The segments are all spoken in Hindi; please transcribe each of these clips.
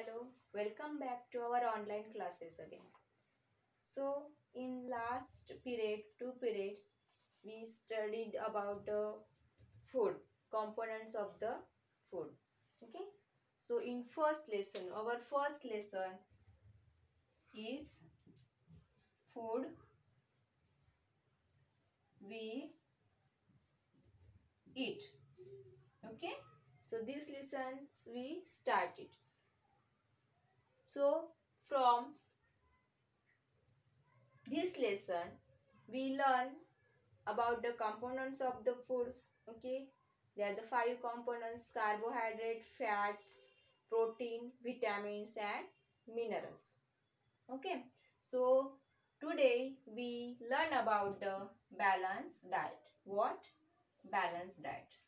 hello welcome back to our online classes again. So in last period two periods we studied about the food components of the food. Okay? So in first lesson our first lesson is food we eat. Okay? So these lessons we started so from this lesson we learn about the components of the foods okay? They are the five components carbohydrate fats protein vitamins and minerals okay? So today we learn about the balanced diet. What? Balanced diet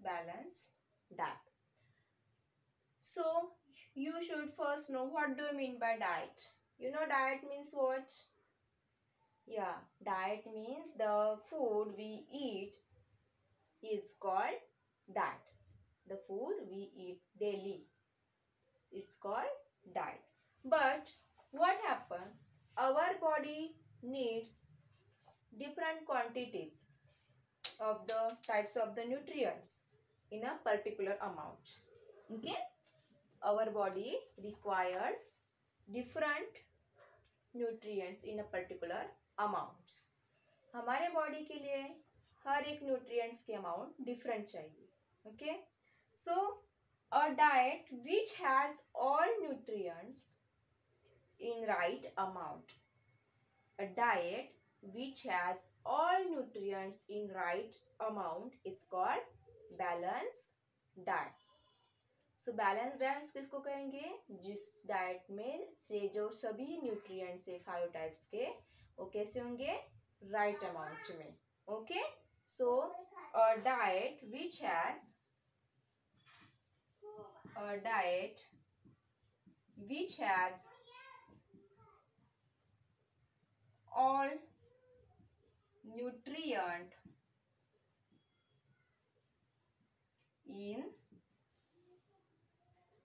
balance diet. So you should first know what do you mean by diet. You know diet means what? Yeah, diet means the food we eat is called diet. The food we eat daily. is called diet. But what happen? Our body needs different quantities of the types of the nutrients in a particular amount okay our body required different nutrients in a particular amounts हमारे बॉडी के लिए हर एक न्यूट्रिएंट्स की अमाउंट डिफरेंट चाहिए okay so a diet which has all nutrients in right amount a diet which has all nutrients in right amount is called balance diet so balance diet किसको कहेंगे? जिस डाइट में से जो सभी न्यूट्रिएंट्स है फाइव टाइप्स के, वो कैसे होंगे? राइट right अमाउंट में. Okay so diet which has diet which has all nutrient in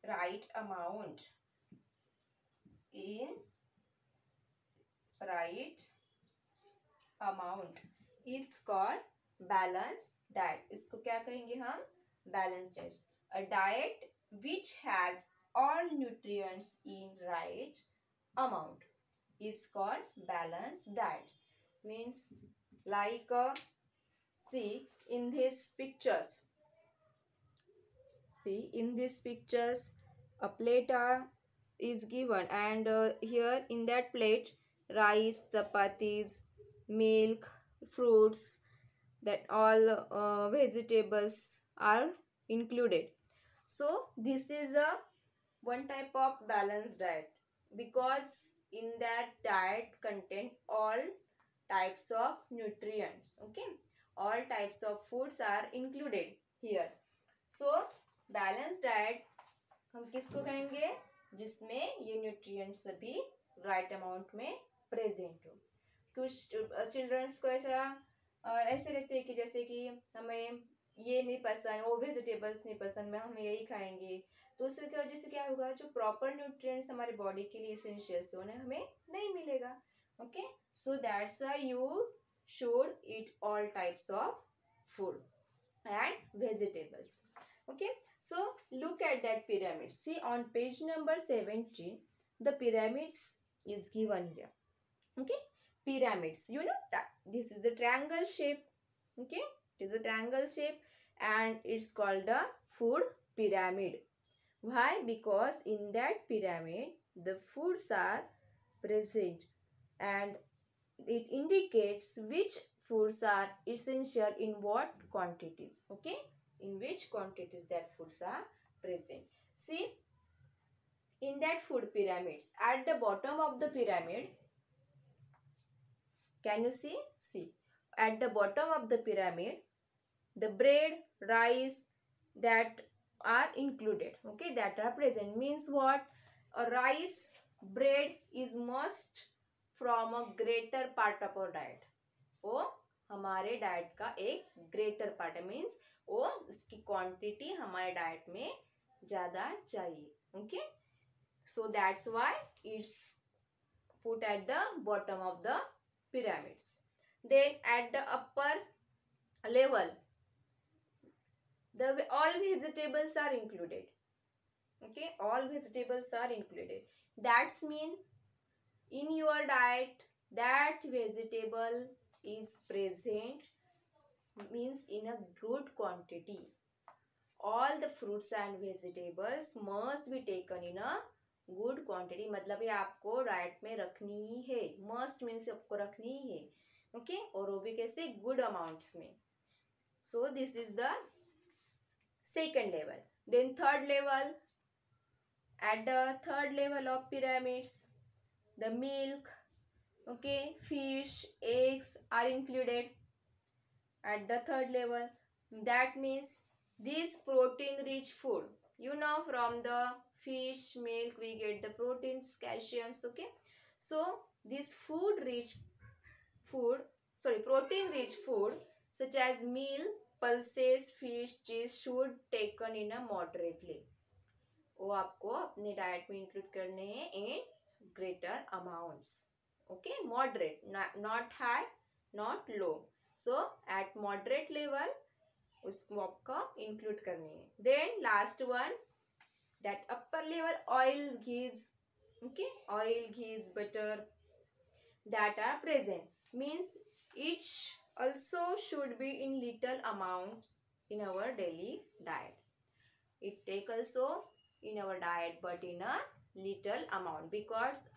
right amount in right amount is called balance diet इसको क्या कहेंगे हम balance diet a diet which has all nutrients in right amount is called balanced diets means like uh, see in these pictures see in these pictures a plate uh, is given and uh, here in that plate rice chapatis milk fruits that all uh, vegetables are included. So this is a one type of balanced diet because in that diet contain all types of nutrients, okay? All types of foods are included here. So balance diet हम किसको कहेंगे? जिसमें ये न्यूट्रिएंट सभी राइट अमाउंट में प्रेजेंट हो। कुछ चिल्ड्रंस को ऐसा ऐसे रहते हैं कि जैसे कि हमें ये नहीं पसंद, वो वेजिटेबल्स नहीं पसंद, में हम यही खाएँगे। तो उसकी वजह से क्या होगा? जो प्रॉपर न्यूट्रिएंट्स हमारे बॉडी के लिए इसेंशियल्स होने हमें नहीं मिलेगा। okay? So that's why you should eat all types of food and vegetables. Okay? So look at that pyramid. See on page number 17 the pyramids is given here. Okay? Pyramids. You know this is the triangle shape. Okay? It is a triangle shape and it's called the food pyramid. Why? Because in that pyramid the foods are present and it indicates which foods are essential in what quantities okay in which quantities that foods are present. See, in that food pyramids, at the bottom of the pyramid, can you see? See, at the bottom of the pyramid, the bread, rice that are included, okay, that are present means what? A rice, bread is must from a greater part of our diet वो हमारे डाइट का एक ग्रेटर पार्ट है मीन्स वो उसकी क्वांटिटी हमारे डाइट में ज़्यादा चाहिए okay so that's why it's put at the bottom of the pyramids then at the upper level all vegetables are included okay all vegetables are included that's mean in your diet that vegetable is present means in a good quantity all the fruits and vegetables must be taken in a good quantity मतलब ये आपको डाइट में रखनी ही है मस्ट मीन्स आपको रखनी ही है ओके okay? और वो भी कैसे गुड अमाउंट्स में so this is the second level then third level at the third level of pyramids the milk okay fish eggs are included at the third level that means this protein rich food you know from the fish milk we get the proteins calciums okay so this food rich food sorry protein rich food such as meal pulses fish cheese should taken in a moderately वो आपको अपने डाइट में इंक्लूड करने हैं In greater amounts okay moderate not high not low so at moderate level उसको आपको इंक्लूड करनी है then last one that upper level oil ghees okay oil ghees butter that are present means each also should be in little amounts in our daily diet. It take also in our diet but in a little amount because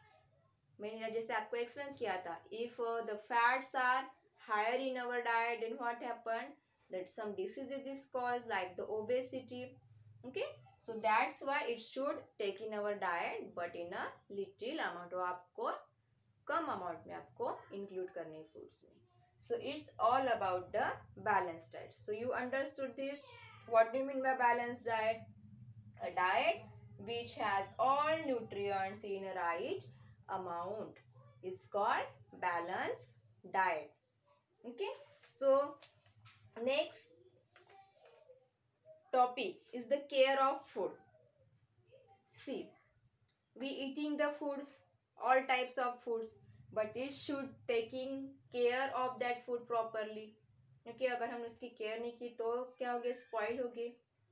मैंने जैसे आपको एक्सप्लेन किया था if the fats are higher in our diet and what happen that some is cause like the obesity okay so that's why it should take in our diet but in a little amount आपको कम अमाउंट में आपको इंक्लूड करने फूड्स में। So it's all about the balance diet so you understood this what do mean by balance diet a diet which has all nutrients in right amount is called balanced diet. Okay. So next topic is the care of food. See, we eating the foods, all types of foods but it should taking care of that food properly क्योंकि अगर हमने उसकी केयर नहीं की तो क्या हो गया स्पॉइल हो गए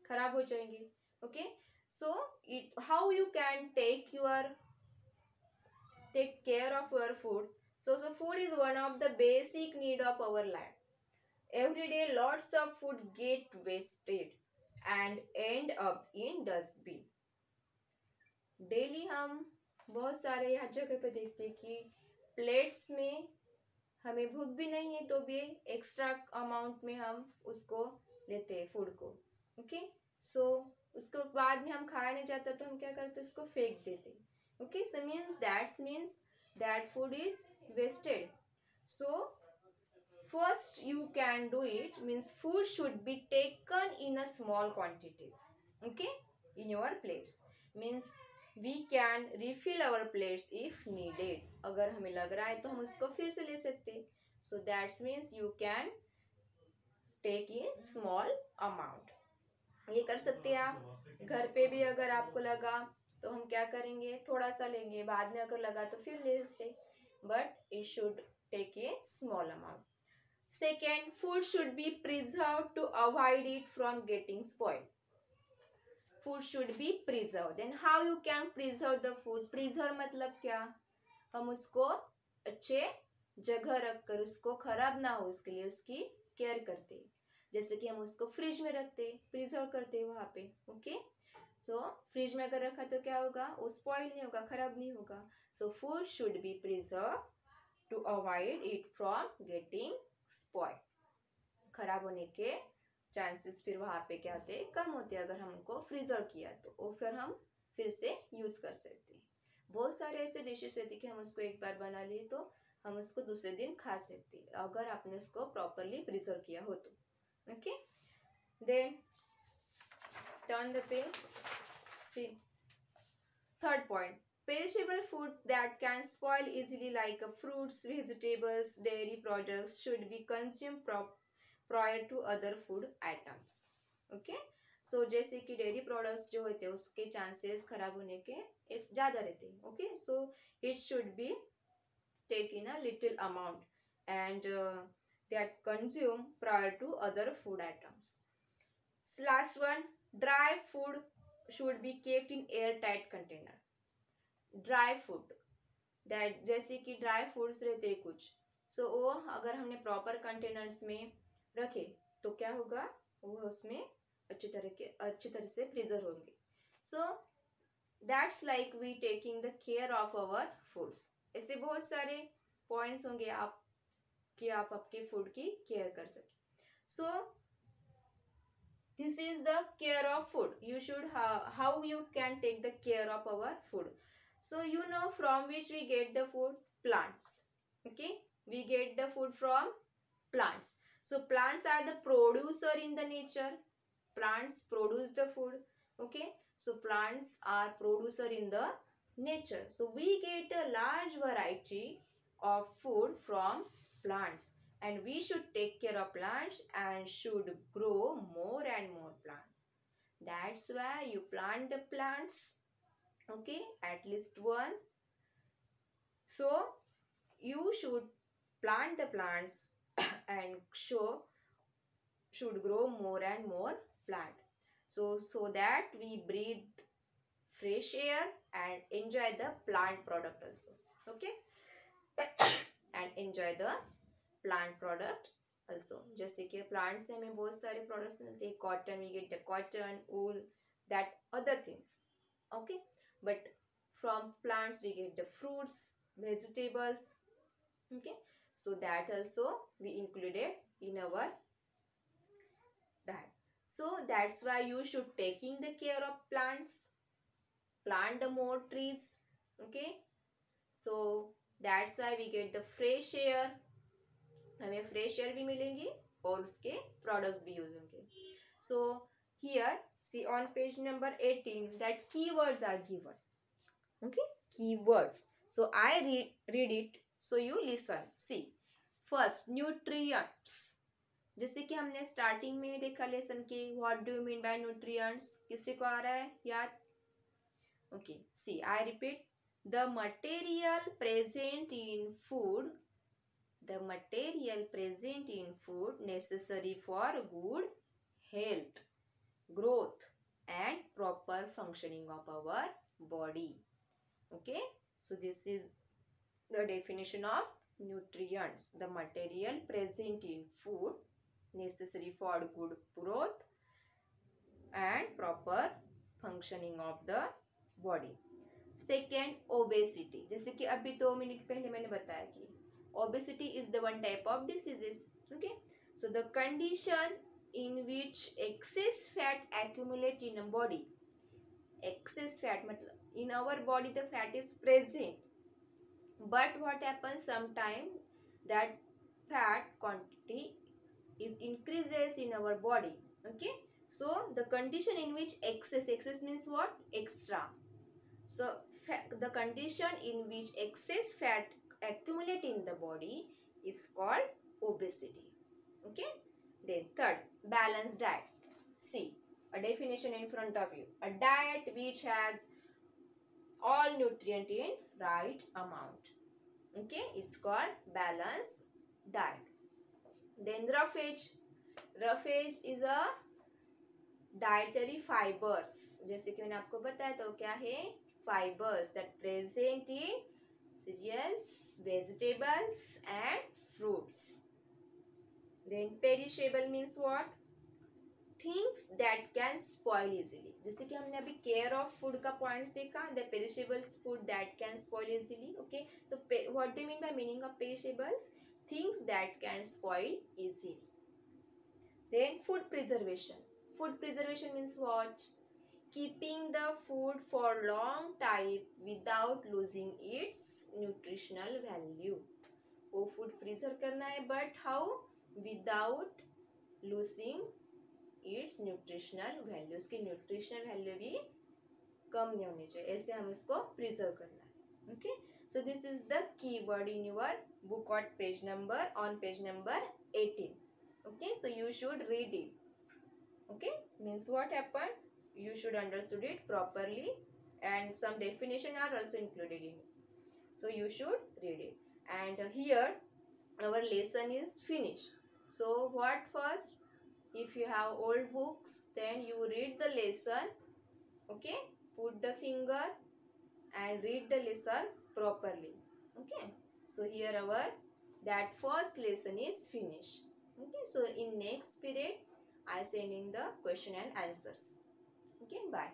खराब हो जाएँगे okay so it how you can take your take care of your food so so food is one of the basic need of our life every day, lots of food get wasted and end up in dustbin. Daily हम बहुत सारे हर जगह पे देखते हैं कि प्लेट्स में हमें भूख भी नहीं है तो भी एक्स्ट्रा अमाउंट में हम उसको लेते हैं फ़ूड को। ओके सो उसको बाद में हम खाया नहीं जाता तो हम क्या करते, उसको फेंक देते। Okay so means that's means that food is wasted so first you can do it means food should be taken in a small quantities okay in your plates means we can refill our plates if needed अगर हमें लग रहा है तो हम उसको फिर से ले सकते। So that's means you can take in small amount ये कर सकते हैं आप। घर पे भी अगर आपको लगा तो हम क्या करेंगे? थोड़ा सा लेंगे। बाद में अगर लगा तो फिर ले सकते but it should take a small amount second food should be preserve to avoid it from getting spoiled food should be preserve then how you can preserve the food preserve मतलब क्या? हम उसको अच्छे जगह रखकर, उसको खराब ना हो, उसके लिए उसकी केयर करते जैसे कि हम उसको फ्रिज में रखते प्रिजर्व करते वहाँ पे ओके सो फ्रिज में अगर रखा तो क्या होगा? वो स्पॉइल नहीं होगा, खराब नहीं होगा। So food should be preserve to avoid it from getting spoil खराब होने के चांसेस फिर वहाँ पे क्या होते कम होते अगर हम उनको फ्रीजर किया तो। वो फिर हम फिर से यूज़ कर सकते बहुत सारे ऐसे डिशेस रहती कि हम उसको एक बार बना लिए तो हम उसको दूसरे दिन खा सकते अगर आपने उसको प्रॉपरली प्रिजर्व किया हो तो। Okay then turn the page see third point perishable food that can spoil easily like uh, fruits vegetables dairy products should be consumed prior to other food items okay so so, जैसे कि डेयरी प्रोडक्ट्स जो होते हैं उसके चांसेस खराब होने के एक ज़्यादा रहते हैं okay so it should be take in a little amount and that consume prior to other food items last one dry food should be kept in air tight container dry food that जैसे कि ड्राई फूड्स रहते हैं कुछ so, वो अगर हमने प्रॉपर कंटेनर्स में रखे तो क्या होगा? वो उसमें अच्छी तरह के अच्छी तरह से प्रिजर्व होंगे। So that's like we taking the care of our foods ऐसे बहुत सारे पॉइंट्स होंगे आप कि आप आपके फ़ूड की केयर कर सके। So this is the care of food you should how you can take the care of our food so you know from which we get the food plants okay we get the food from plants so plants are the producer in the nature plants produce the food okay so plants are producer in the nature so we get a large variety of food from plants. And we should take care of plants and should grow more and more plants. That's why you plant the plants okay at least one. So you should plant the plants and show should grow more and more plant. So so that we breathe fresh air and enjoy the plant product also okay and enjoy the plant product also जैसे कि प्लांट से हमें बहुत सारे प्रोडक्ट्स मिलते हैं cotton we get the cotton wool that other things okay but from plants we get the fruits vegetables okay so that also we included in our diet so that's why you should taking the care of plants plant the more trees okay so that's I we get the fresh air हमें फ्रेश एयर भी मिलेंगी और उसके प्रोडक्ट्स भी यूज़ होंगे। So here see on page number eighteen that key are given okay key so I read it so you listen see first nutrients जैसे कि हमने स्टार्टिंग में देखा लेसन के what do you mean by nutrients किसी को आ रहा है? याद okay see I repeat The material present in food, the material present in food necessary for good health, growth and proper functioning of our body. Okay, so this is the definition of nutrients, the material present in food necessary for good growth and proper functioning of the body. Second obesity जैसे कि अभी दो मिनट पहले मैंने बताया कि obesity is the one type of diseases okay so the condition in which excess fat accumulate in a body excess fat मतलब in our body the fat is present but what happen sometime that fat quantity is increases in our body okay so the condition in which excess excess means what extra so the condition in which excess fat accumulate in the body is called obesity okay then third balanced diet see a definition in front of you a diet which has all nutrient in right amount okay is called balanced diet Then roughage. Roughage is a dietary fibers. जैसे कि मैंने आपको बताया तो क्या है fibers that present in cereals, vegetables and fruits. Then perishable means what? Things that can spoil easily जैसे कि हमने अभी केयर ऑफ़ फ़ूड का पॉइंट्स देखा the perishables food that can spoil easily okay so what do mean by meaning of perishables things that can spoil easily. Then food preservation. Food preservation means what? Keeping the food for long time without losing its nutritional value. वो फ़ूड फ्रीजर करना है but how without losing its nutritional value उसकी न्यूट्रिशनल वैल्यू भी कम नहीं होनी चाहिए ऐसे हम इसको प्रिजर्व करना है okay so this is the key word in your book on page number on page number 18 okay so you should read it okay means what happened you should understood it properly and some definition are also included in. It so you should read it. And here our lesson is finished. So what first? If you have old books then you read the lesson okay? Put the finger and read the lesson properly okay? So here our that first lesson is finished okay? So in next period i send in the question and answers okay bye